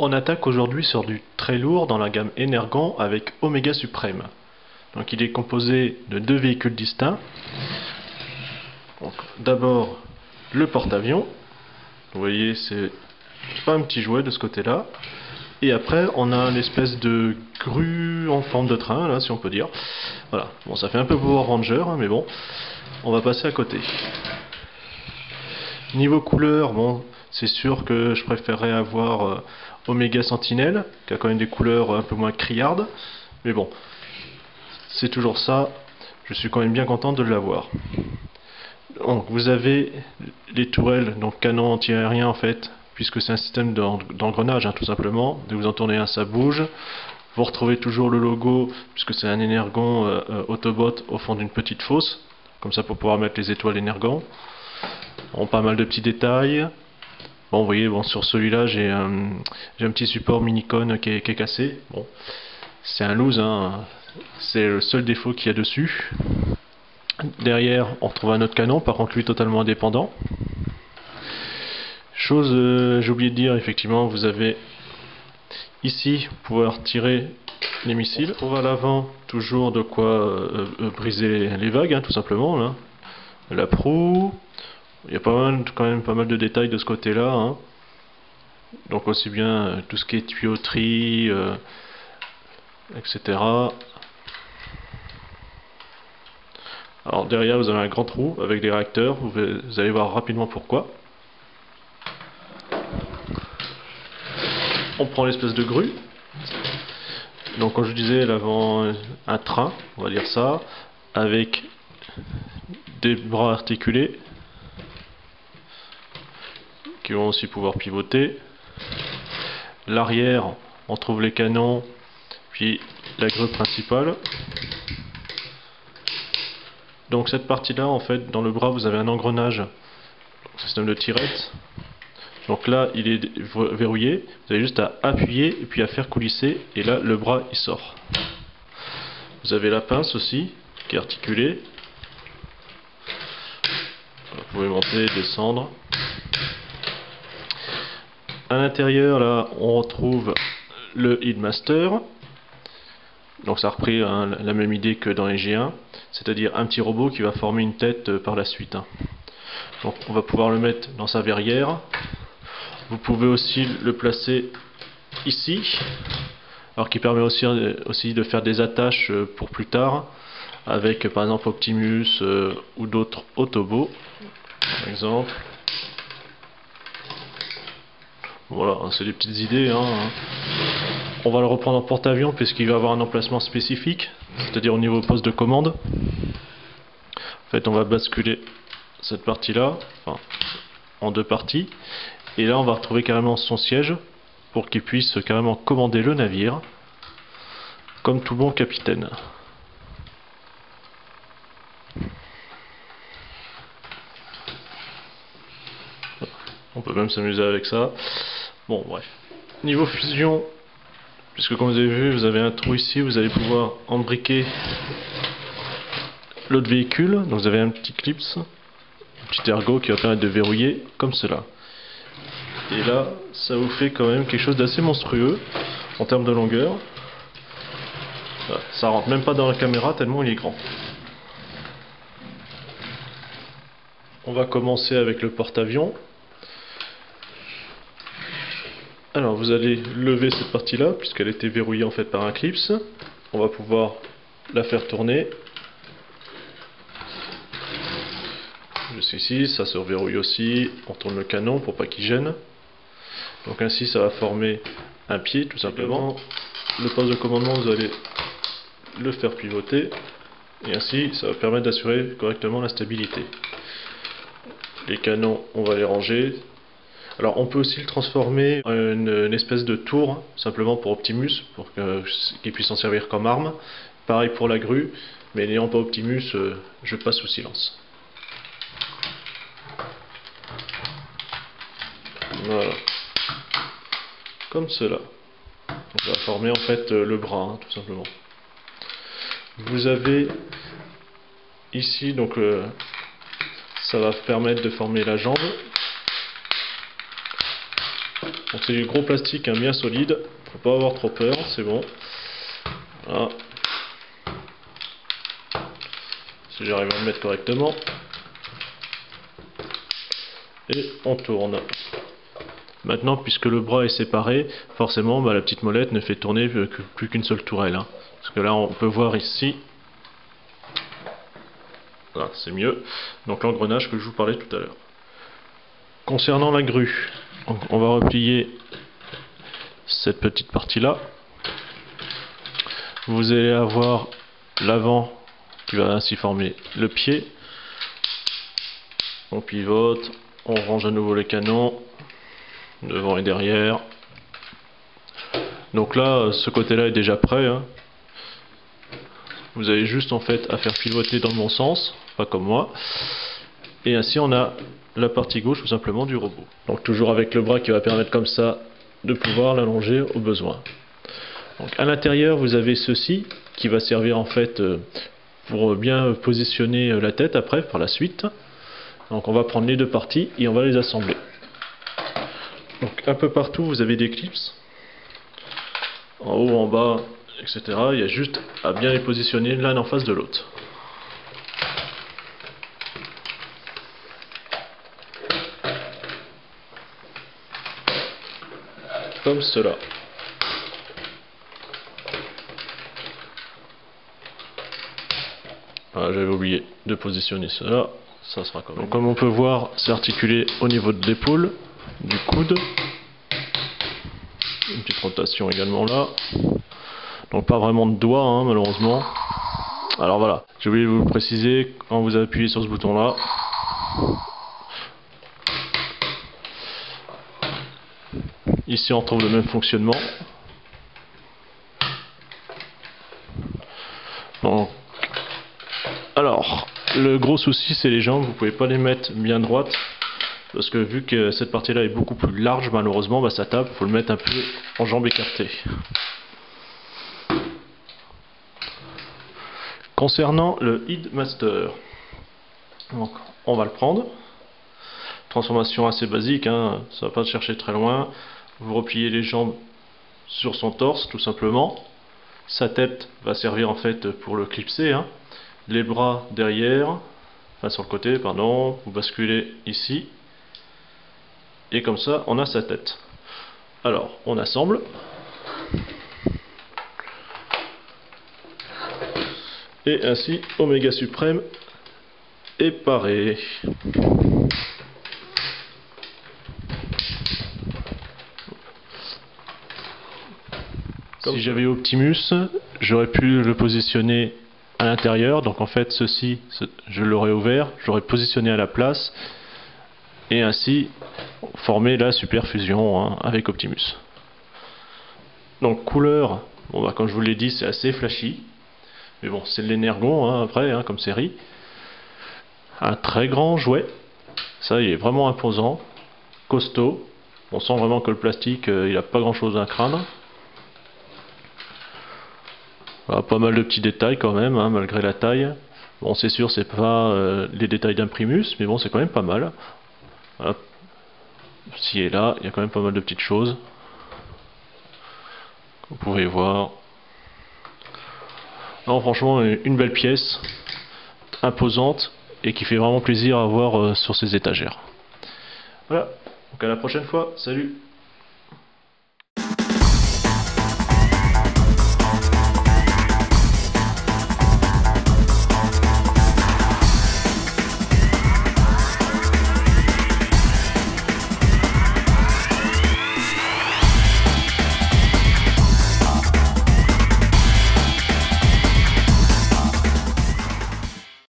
On attaque aujourd'hui sur du très lourd dans la gamme Energon avec Omega Supreme. Donc il est composé de deux véhicules distincts. D'abord le porte-avions. Vous voyez, c'est pas un petit jouet de ce côté-là. Et après, on a l'espèce de grue en forme de train, là, si on peut dire. Voilà. Bon, ça fait un peu Power Ranger, hein, mais bon, on va passer à côté. Niveau couleur, bon, c'est sûr que je préférerais avoir euh, Omega Sentinel, qui a quand même des couleurs un peu moins criardes. Mais bon, c'est toujours ça. Je suis quand même bien content de l'avoir. Donc vous avez les tourelles, donc canon anti-aérien en fait, puisque c'est un système d'engrenage hein, tout simplement. Vous en tournez un, ça bouge. Vous retrouvez toujours le logo, puisque c'est un Energon euh, euh, Autobot au fond d'une petite fosse, comme ça pour pouvoir mettre les étoiles Energon. On pas mal de petits détails. Bon, vous voyez, bon, sur celui-là, j'ai un, un, petit support Minicon qui est, qui est cassé. Bon, c'est un loose, hein. c'est le seul défaut qu'il y a dessus. Derrière, on retrouve un autre canon, par contre lui totalement indépendant. Chose, euh, j'ai oublié de dire, effectivement, vous avez ici pouvoir tirer les missiles. On va à l'avant, toujours de quoi euh, euh, briser les vagues, hein, tout simplement. La proue, il y a pas mal, quand même pas mal de détails de ce côté-là. Hein. Donc aussi bien euh, tout ce qui est tuyauterie, euh, etc. Alors derrière vous avez un grand trou avec des réacteurs, vous, allez voir rapidement pourquoi. On prend l'espèce de grue. Donc comme je disais, l'avant un train, on va dire ça, avec des bras articulés qui vont aussi pouvoir pivoter. L'arrière, on trouve les canons, puis la grue principale. Donc cette partie-là, en fait, dans le bras, vous avez un engrenage, système de tirette. Donc là, il est verrouillé. Vous avez juste à appuyer et puis à faire coulisser. Et là, le bras, il sort. Vous avez la pince aussi, qui est articulée. Vous pouvez monter, descendre. À l'intérieur, là, on retrouve le Headmaster. Donc ça a hein, la même idée que dans les G1, c'est-à-dire un petit robot qui va former une tête euh, par la suite. Hein. Donc on va pouvoir le mettre dans sa verrière. Vous pouvez aussi le placer ici, alors qui permet aussi, euh, de faire des attaches euh, pour plus tard, avec par exemple Optimus ou d'autres Autobots, par exemple. Voilà, c'est des petites idées. Hein. On va le reprendre en porte-avions puisqu'il va avoir un emplacement spécifique, c'est-à-dire au niveau poste de commande. En fait, on va basculer cette partie-là, en deux parties. Et là, on va retrouver carrément son siège pour qu'il puisse carrément commander le navire, comme tout bon capitaine. On peut même s'amuser avec ça. Bon, bref. Niveau fusion, puisque comme vous avez vu, vous avez un trou ici, vous allez pouvoir embriquer l'autre véhicule. Donc vous avez un petit clips, un petit ergot qui va permettre de verrouiller comme cela. Et là, ça vous fait quand même quelque chose d'assez monstrueux en termes de longueur. Ça rentre même pas dans la caméra tellement il est grand. On va commencer avec le porte-avions. Alors vous allez lever cette partie-là, puisqu'elle était verrouillée en fait par un clips. On va pouvoir la faire tourner. Juste ici, ça se reverrouille aussi. On tourne le canon pour pas qu'il gêne. Donc ainsi ça va former un pied tout simplement. Le poste de commandement, vous allez le faire pivoter. Et ainsi, ça va permettre d'assurer correctement la stabilité. Les canons, on va les ranger. Alors on peut aussi le transformer en une, espèce de tour, simplement pour Optimus, pour qu'il puisse en servir comme arme. Pareil pour la grue, mais n'ayant pas Optimus, euh, je passe sous silence. Voilà. Comme cela. On va former en fait euh, le bras, hein, tout simplement. Vous avez ici, donc euh, ça va permettre de former la jambe Donc c'est du gros plastique hein, bien solide, faut pas avoir trop peur, c'est bon. Si j'arrive à le mettre correctement. Et on tourne. Maintenant, puisque le bras est séparé, forcément bah, la petite molette ne fait tourner plus qu'une seule tourelle. Hein. Parce que là, on peut voir ici, voilà, c'est mieux. Donc l'engrenage que je vous parlais tout à l'heure. Concernant la grue, on va replier cette petite partie là. Vous allez avoir l'avant qui va ainsi former le pied. On pivote, on range à nouveau les canons, devant et derrière. Donc là, ce côté-là est déjà prêt. Hein. Vous avez juste en fait à faire pivoter dans le bon sens, pas comme moi. Et ainsi on a la partie gauche tout simplement du robot. Donc toujours avec le bras qui va permettre comme ça de pouvoir l'allonger au besoin. Donc à l'intérieur vous avez ceci qui va servir en fait euh, pour bien positionner la tête après par la suite. Donc on va prendre les deux parties et on va les assembler. Donc un peu partout vous avez des clips. En haut, en bas, etc. Il y a juste à bien les positionner l'un en face de l'autre. Comme cela. J'avais oublié de positionner cela. Ça sera comme, Donc, comme on peut voir, c'est articulé au niveau de l'épaule, du coude. Une petite rotation également là. Donc pas vraiment de doigt hein, malheureusement. Alors voilà, j'ai oublié de vous le préciser, quand vous appuyez sur ce bouton là, ici on retrouve le même fonctionnement. alors, le gros souci c'est les jambes, vous pouvez pas les mettre bien droites parce que vu que cette partie là est beaucoup plus large malheureusement bah, ça tape, il faut le mettre un peu en jambes écartées. Concernant le Headmaster, donc on va le prendre. Transformation assez basique, hein, ça va pas chercher très loin. Vous repliez les jambes sur son torse tout simplement. Sa tête va servir en fait pour le clipser. Hein. Les bras derrière, enfin sur le côté, pardon. Vous basculez ici. Et comme ça, on a sa tête. Alors, on assemble. et ainsi Oméga suprême est paré. Si j'avais Optimus, j'aurais pu le positionner à l'intérieur. Donc en fait, ceci, je l'aurais ouvert, j'aurais positionné à la place et ainsi former la superfusion hein, avec Optimus. Donc couleur, bon bah, comme je vous l'ai dit, c'est assez flashy. Mais bon, c'est l'énergon hein, après, hein, comme série. Un très grand jouet. Ça, il est vraiment imposant. Costaud. On sent vraiment que le plastique, euh, il n'a pas grand chose à craindre. Pas mal de petits détails quand même, hein, malgré la taille. Bon, c'est sûr, c'est pas euh, les détails d'un Primus, mais bon, c'est quand même pas mal. Si et là, il y a quand même pas mal de petites choses. Vous pouvez voir. Non, franchement, une belle pièce, imposante, et qui fait vraiment plaisir à voir euh, sur ces étagères. Voilà, donc à la prochaine fois, salut